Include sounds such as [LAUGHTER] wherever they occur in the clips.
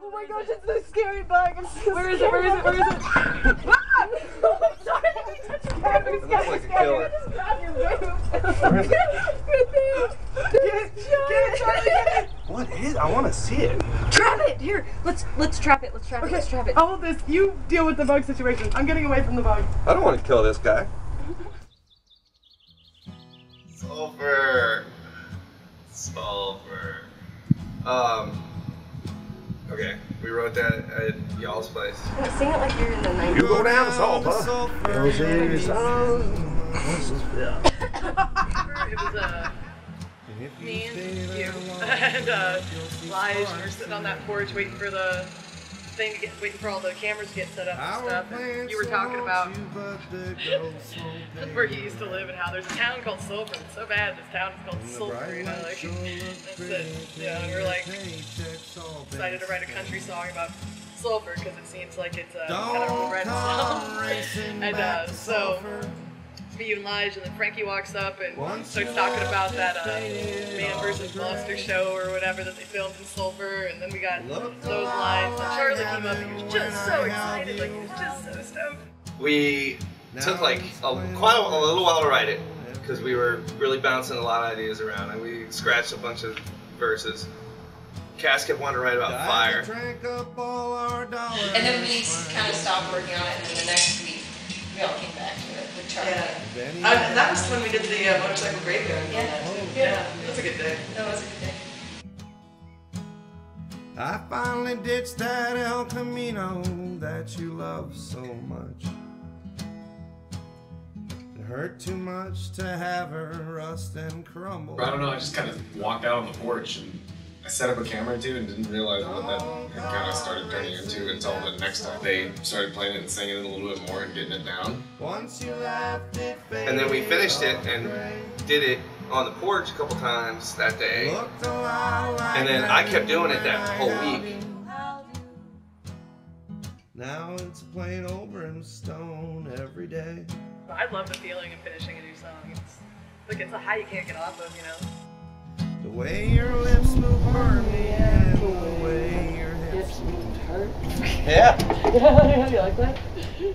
Oh my gosh, it's the scary bug. I'm so Where is it? Where is it? Where is it? [LAUGHS] Ah! [LAUGHS] I'm sorry, let me touch your back. I'm scared. Looks like a killer. Just grab your boob. [LAUGHS] Get it, get it, Charlie, get it. What is? I want to see it. Trap it! Here, let's let's trap it. Let's trap it. Let's trap it. I'll hold this. You deal with the bug situation. I'm getting away from the bug. I don't want to kill this guy. Sulfur. Sulfur. Um. Okay, we wrote that at y'all's place. Sing it like you're in the 90s. You go down, Sulfur. It was uh, me and you [LAUGHS] and uh, Lige. We were sitting on that porch waiting for the thing to get, waiting for all the cameras to get set up and stuff. And you were talking about [LAUGHS] where you used to live and how there's a town called Sulphur. It's so bad this town is called Sulphur, you know, like that's it. Yeah, and we're like excited to write a country song about sulfur because it seems like it's uh, kind of a red song. [LAUGHS] and uh, so me and Lige, and then Frankie walks up and starts talking about that uh, Man versus Monster show or whatever that they filmed in Sulphur, and then we got those lines. And Charlie came up and he was just so excited, like he was just so stoked. We took like a, quite a, a little while to write it because we were really bouncing a lot of ideas around, and we scratched a bunch of verses. Cass kept wanting to write about fire. And then we kind of stopped working on it, and then the next week, we all came back to it with Yeah. Uh, that was when we did the uh, motorcycle graveyard. Yeah. Yeah, it was a good day. That was a good day. I finally ditched that El Camino that you love so much. It hurt too much to have her rust and crumble. I don't know, I just kind of walked out on the porch and I set up a camera too and didn't realize what that oh, kind of started turning into until the next time they started playing it and singing it a little bit more and getting it down. Once you left it And then we finished it and did it on the porch a couple times that day. looked a lot like And then I kept doing it that whole week. Now it's playing over in stone every day. I love the feeling of finishing a new song. It's like it's a high you can't get off of, you know. The way your lips move you like that?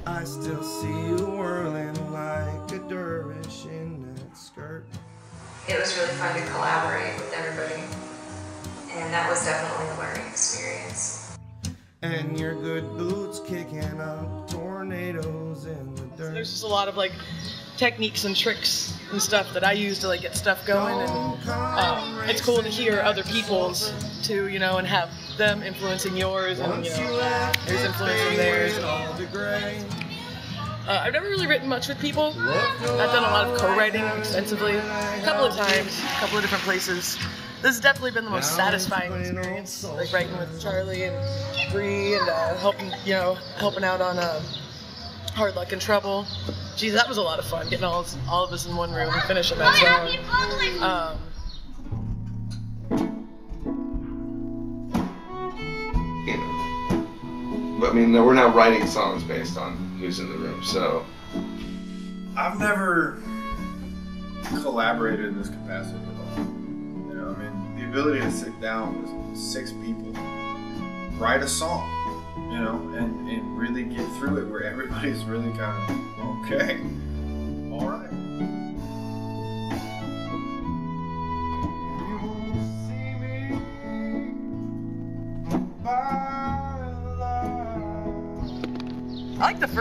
I still see you whirling like a dervish in that skirt. It was really fun to collaborate with everybody, and that was definitely a learning experience. And your good boots kicking up tornadoes in the dirt. There's just a lot of like techniques and tricks and stuff that I use to like get stuff going, and um, it's cool to hear other people's too, you know, and have them influencing yours, and you know, there's influencing theirs. Uh, I've never really written much with people. I've done a lot of co-writing extensively, a couple of times, a couple of different places. This has definitely been the most satisfying experience, like writing with Charlie and Bree and uh, helping, you know, helping out on uh, Hard Luck and Trouble. Geez, that was a lot of fun, getting all, all of us in one room and finishing that song. Um, I mean, we're not writing songs based on who's in the room, so. I've never collaborated in this capacity at all. You know, I mean, the ability to sit down with six people, write a song, you know, and, and really get through it where everybody's really kind of, okay,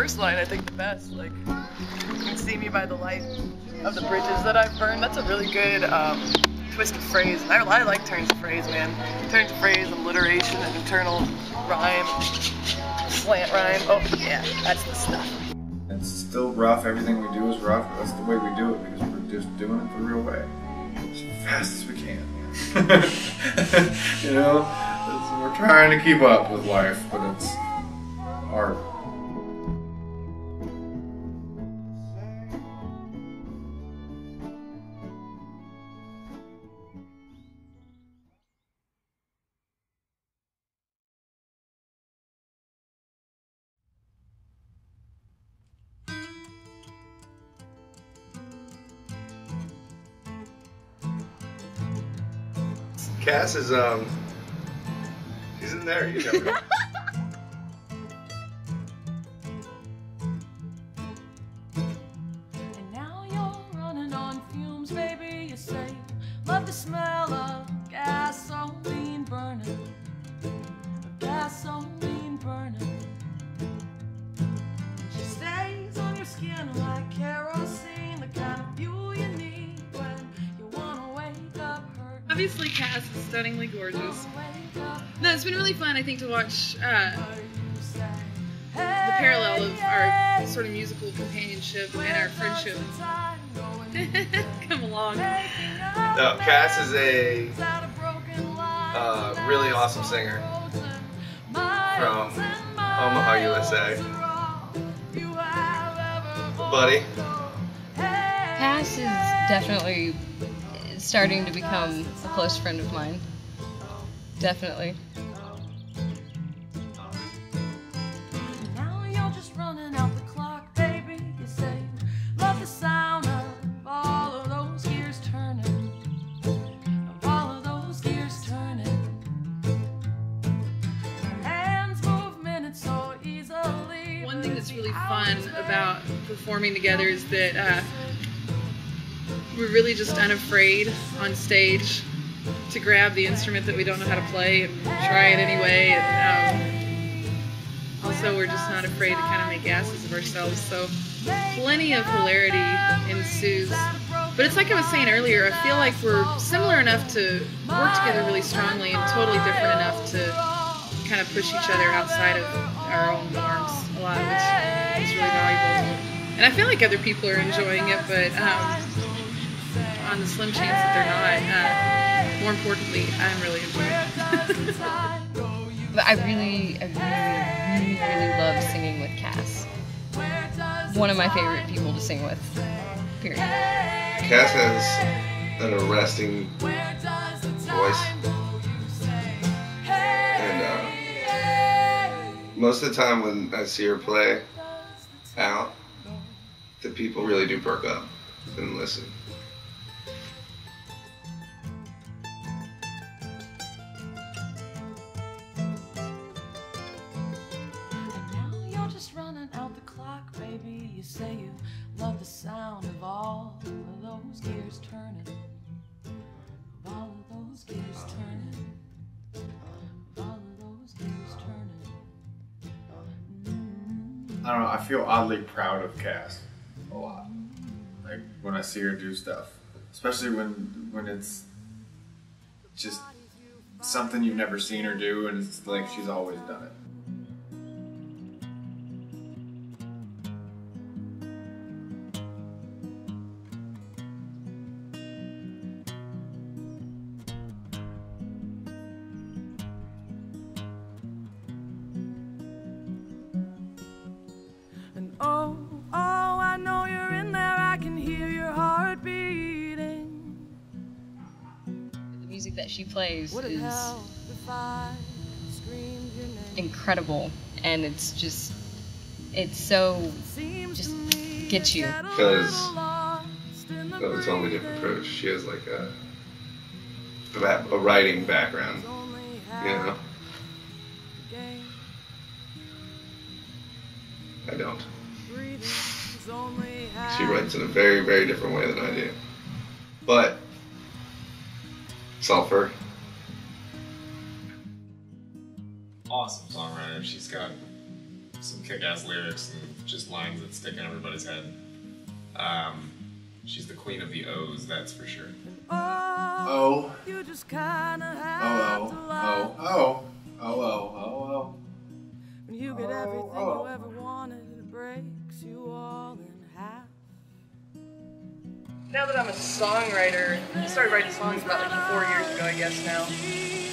first line, I think the best. Like, you can see me by the light of the bridges that I've burned. That's a really good um, twist of phrase. I, I like turns of phrase, man. Turns of phrase, alliteration, and internal rhyme, slant rhyme. Oh, yeah, that's the stuff. It's still rough. Everything we do is rough. That's the way we do it because we're just doing it the real way, as fast as we can. [LAUGHS] you know, it's, we're trying to keep up with life, but it's hard. Cass is um He's in there. You know. [LAUGHS] really fun, I think, to watch uh, the parallel of our sort of musical companionship and our friendship [LAUGHS] come along. No, Cass is a uh, really awesome singer from Omaha, USA. Buddy, Cass is definitely starting to become a close friend of mine. Definitely. About performing together is that uh, we're really just unafraid on stage to grab the instrument that we don't know how to play and try it anyway. And um, also, we're just not afraid to kind of make asses of ourselves. So, plenty of hilarity ensues. But it's like I was saying earlier, I feel like we're similar enough to work together really strongly and totally different enough to kind of push each other outside of our own norms a lot, which. And I feel like other people are enjoying it, but um, on the slim chance that they're not, uh, more importantly, I'm really enjoying it. [LAUGHS] But I really, I really, really, really love singing with Cass. One of my favorite people to sing with. Period. Cass has an arresting voice. And uh, most of the time when I see her play out, the people really do perk up and listen. Now you're just running out the clock, baby. You say you love the sound of all of those gears turning. Of all of those gears turning. Of all of those gears turning. I don't know. I feel oddly proud of Cass a lot. Like when I see her do stuff, especially when when it's just something you've never seen her do, and it's like she's always done it. That she plays Would it is help if I screamed your name? incredible, and it's just, it's so Seems just to gets you. Because little lost in the of a totally different approach. She has like a a, writing background, you know. half the game. I don't. Breathing's only half She writes in a very, very different way than I do. But it's all for her. Awesome songwriter. She's got some kick-ass lyrics and just lines that stick in everybody's head. Um, she's the queen of the O's, that's for sure. Oh, Oh, you just kinda have oh, to oh, love oh, oh, oh, oh, oh, when you get oh, everything oh. you ever wanted Now that I'm a songwriter, I started writing songs about like four years ago, I guess now.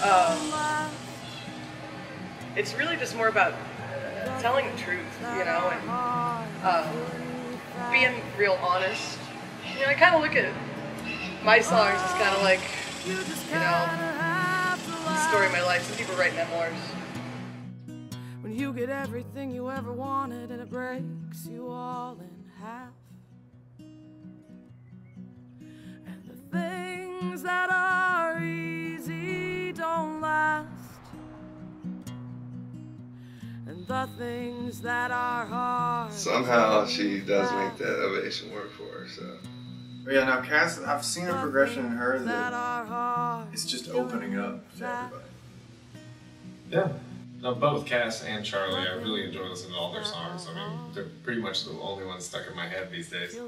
Um, it's really just more about telling the truth, you know, and uh, being real honest. You know, I kind of look at my songs as kind of like, you know, the story of my life. Some people write memoirs. When you get everything you ever wanted and it breaks you all in half. Things that are easy don't last. the things that are hard. Somehow she does make that ovation work for her. So But yeah, now Cass, I've seen a progression in her that that are hard. it's just opening up to everybody. Yeah. No, both Cass and Charlie. I really enjoy listening to all their songs. I mean, they're pretty much the only ones stuck in my head these days.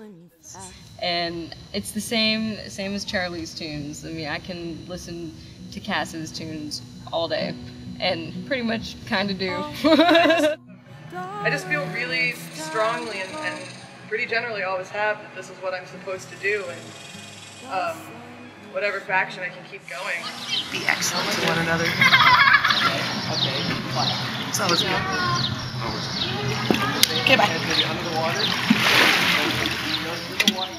and it's the same same as Charlie's tunes. I mean, I can listen to Cass's tunes all day, and pretty much kind of do. [LAUGHS] I just feel really strongly and, and pretty generally always have that this is what I'm supposed to do and um, whatever faction I can keep going. Be excellent to one another. [LAUGHS] Okay, So it's good. Okay, bye. Under the water. Under the water.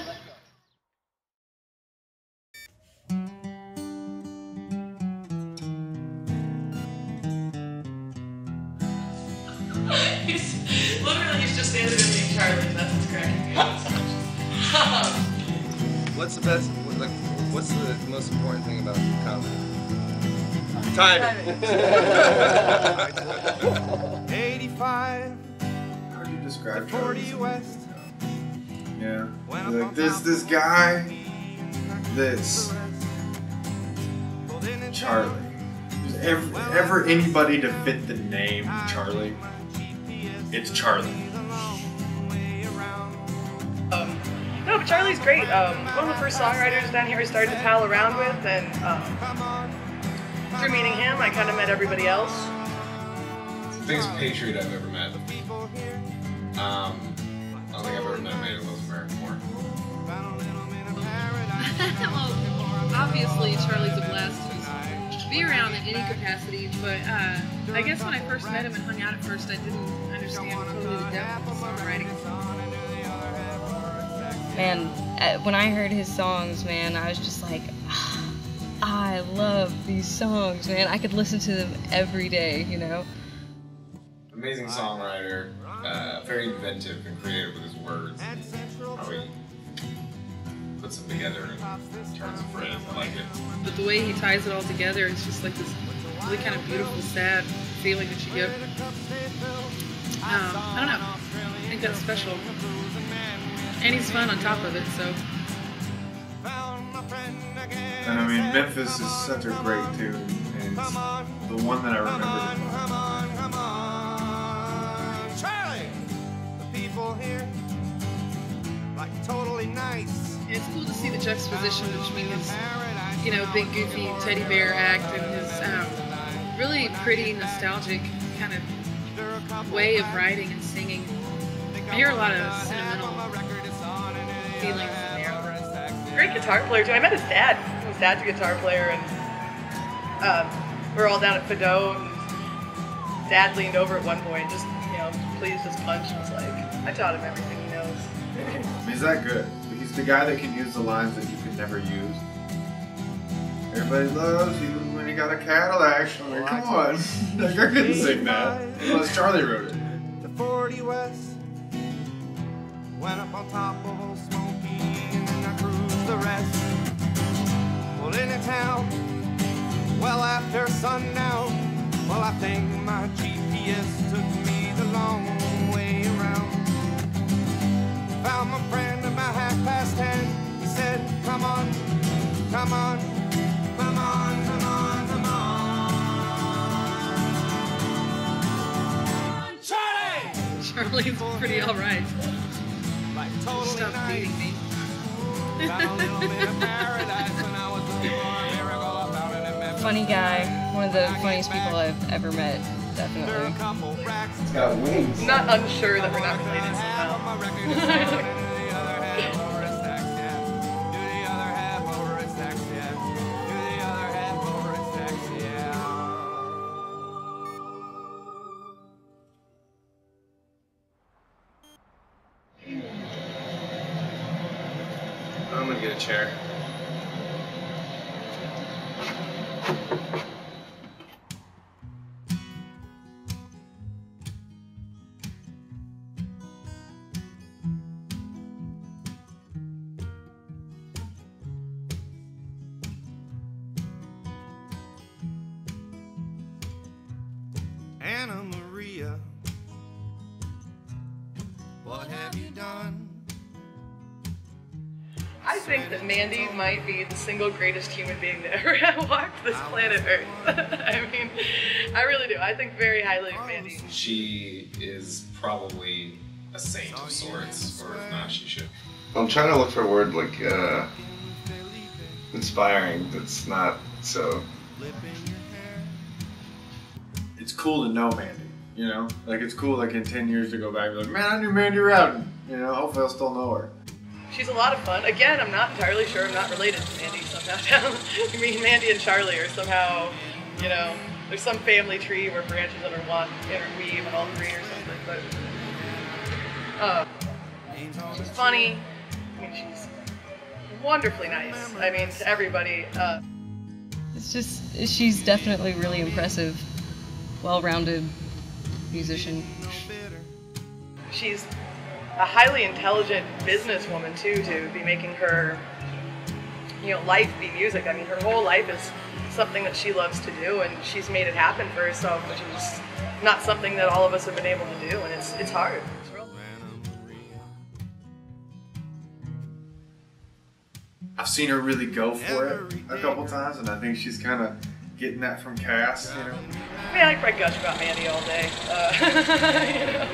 he's literally he's just standing there being Charlie and that's what's cracking me up what's the best? what- Like, what's the most important thing about comedy? Timing. 85, How do you describe 40 Charlie? West. Yeah. Like this this guy that's Charlie. Is ever, ever anybody to fit the name Charlie? It's Charlie. Um, no, but Charlie's great. Um, one of the first songwriters down here I started to pal around with, and um, through meeting him, I kind of met everybody else. It's the biggest patriot I've ever met. Um, I don't think I've ever met a man who loves America more. [LAUGHS] well, obviously Charlie's a blast to be around in any capacity, but uh, I guess when I first met him and hung out at first, I didn't understand totally the depth of songwriting. man, uh, when I heard his songs, man, I was just like, "Ah, I love these songs, man. I could listen to them every day, you know. Amazing songwriter, uh, very inventive and creative with his words. How he puts them together and turns a phrase. I like it. But the way he ties it all together, it's just like this really kind of beautiful, sad feeling that you get. Um, I don't know. I think that's special. And he's fun on top of it, so. And I mean Memphis is such a great tune and it's the one that I remember the most. Come on, come on, Charlie. The people here, like totally nice. And it's cool to see the juxtaposition between his, you know, big goofy teddy bear act and his um, really pretty, nostalgic kind of way of writing and singing. I hear a lot of sentimental feelings in there. Great guitar player too. I met his dad. His dad's a guitar player, and um, we were all down at Fido. And dad leaned over at one point, just you know, pleased his punch, and was like, "I taught him everything he knows." [LAUGHS] He's that good. He's the guy that can use the lines that you could never use. Everybody loves you when you got a Cadillac. I'm like, come on. like, I couldn't sing that. Unless Charlie wrote it. The 40 West went up on top of Old Smoky, well after sundown, well I think my GPS took me the long way around. Found my friend about half past ten. He said, "Come on, come on, come on, come on, come on." Charlie! Charlie's pretty alright. Like totally Stop nice. beating me. Found a little bit of paradise Funny guy, one of the funniest people I've ever met, There are a definitely. couple racks It's got wings. I'm not unsure that we're not related somehow. [LAUGHS] think that Mandy might be the single greatest human being that ever [LAUGHS] walked this planet Earth. [LAUGHS] I mean, I really do. I think very highly of Mandy. She is probably a saint of sorts, or if not, she should. I'm trying to look for a word like uh, inspiring. That's not so. It's cool to know Mandy. You know, like it's cool like in ten years to go back and be like, man, I knew Mandy Rowden. You know, hopefully I'll still know her. She's a lot of fun. Again, I'm not entirely sure I'm not related to Mandy somehow. [LAUGHS] I mean, Mandy and Charlie are somehow, you know, there's some family tree where branches interlock, interweave and all three or something. But uh, she's funny. I mean, she's wonderfully nice. I mean, to everybody. Uh, It's just she's definitely really impressive, well-rounded musician. she's a highly intelligent businesswoman too to be making her you know life be music i mean her whole life is something that she loves to do and she's made it happen for herself which is not something that all of us have been able to do and it's it's hard it's real I've seen her really go for it a couple times, and I think she's kind of getting that from Cass. You know, I mean, I could probably gush about Mandy all day. Uh, [LAUGHS] you know,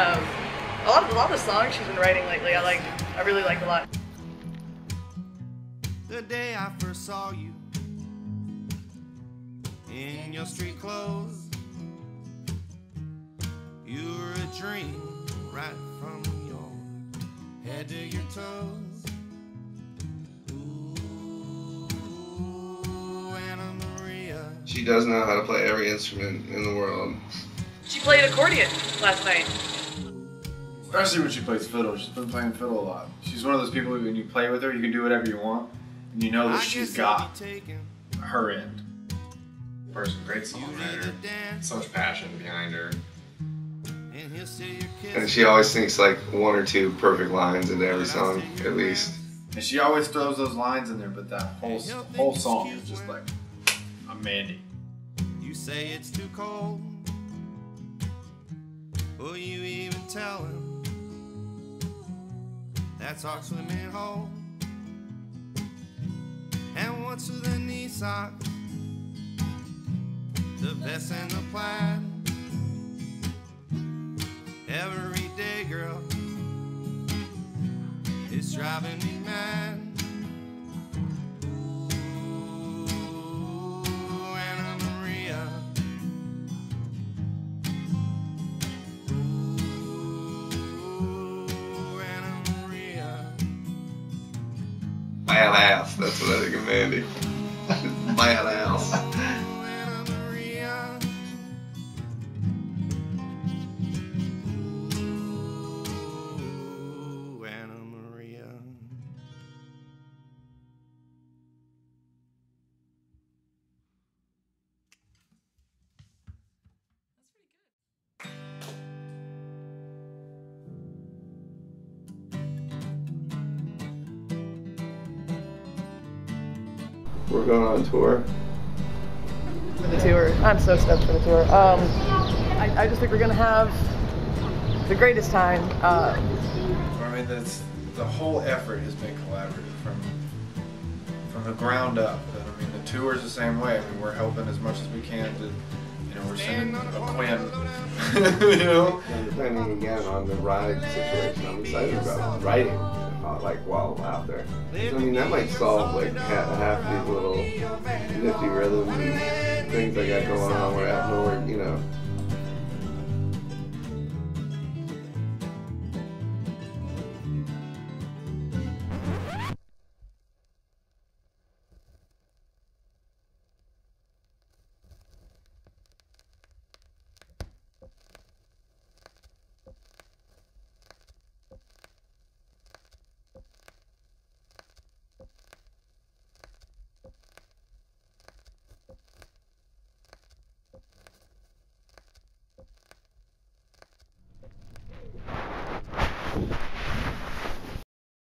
um, a lot of a lot of the songs she's been writing lately, I like. I really like a lot. The day I first saw you in your street clothes, you were a dream right from your head to your toes. Ooh, Anna Maria. She does know how to play every instrument in the world. She played accordion last night. Especially when she plays fiddle. She's been playing fiddle a lot. She's one of those people who, when you play with her, you can do whatever you want, and you know that she's got her end. Person, great songwriter, so much passion behind her. And he'll steal your kiss. And she always thinks like one or two perfect lines into every song, at least. And she always throws those lines in there, but that whole whole song is just like a Mandy. You say it's too cold. Will you even tell him that's our swimming hole? And what's with the knee socks, the vest and the plaid? Every day, girl, it's driving me mad. Badass. That's what I think of Mandy. Badass. We're going on tour. for the tour. I'm so stoked for the tour. Um, I, I just think we're gonna have the greatest time. Uh, I mean, that's, the whole effort has been collaborative from from the ground up. And I mean, the tour is the same way. I mean, we're helping as much as we can to, you know, we're sending a Quinn, [LAUGHS] you know. And depending again on the ride situation, I'm excited about writing, uh, like while there. 'Cause, I mean, that might solve like half, half these little nifty rhythms and things I got going on where I have nowhere, you know. Ooh,